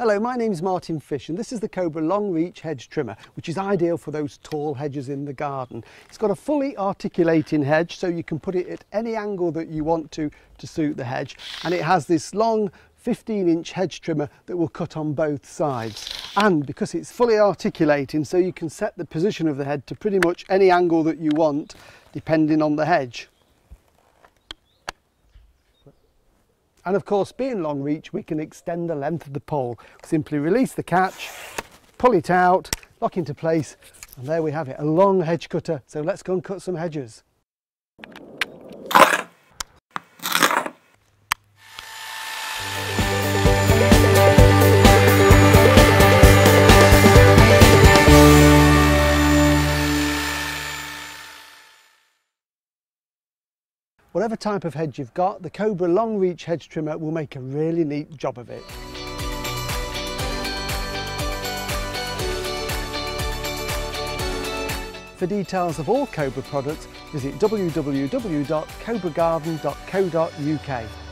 Hello, my name is Martin Fish and this is the Cobra Long Reach Hedge Trimmer, which is ideal for those tall hedges in the garden. It's got a fully articulating hedge so you can put it at any angle that you want to to suit the hedge and it has this long 15 inch hedge trimmer that will cut on both sides and because it's fully articulating so you can set the position of the head to pretty much any angle that you want depending on the hedge. And of course, being long reach, we can extend the length of the pole. Simply release the catch, pull it out, lock into place, and there we have it, a long hedge cutter. So let's go and cut some hedges. Whatever type of hedge you've got, the Cobra Long Reach Hedge Trimmer will make a really neat job of it. For details of all Cobra products, visit www.cobragarden.co.uk.